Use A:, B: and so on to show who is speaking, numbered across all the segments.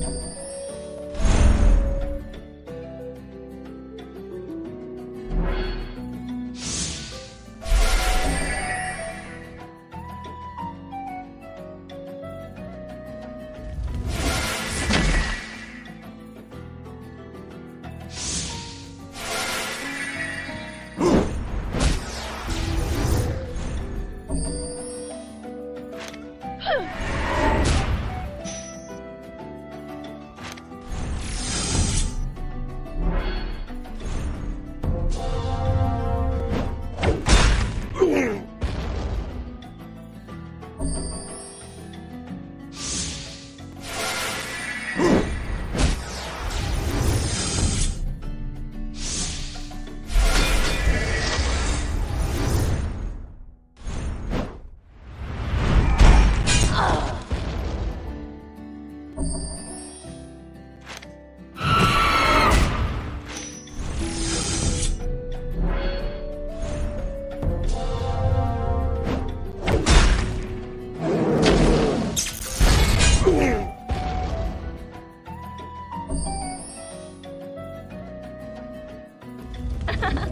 A: Thank you. you ah. 哈哈，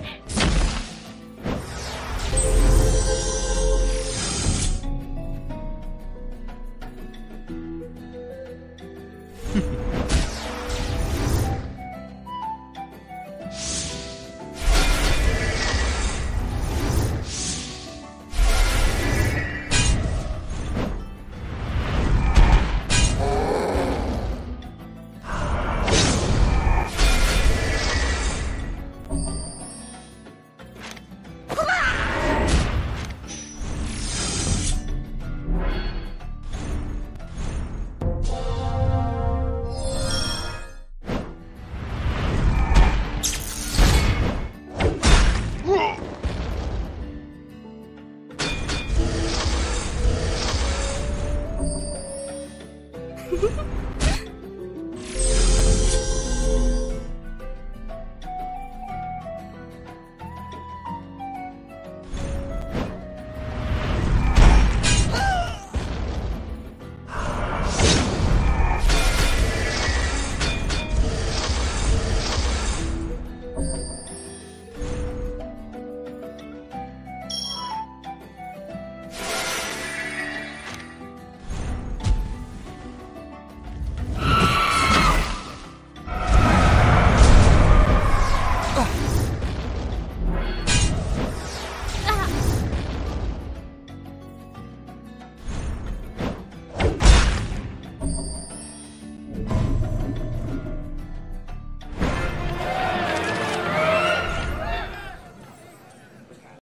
B: 哼哼。
C: Woohoo!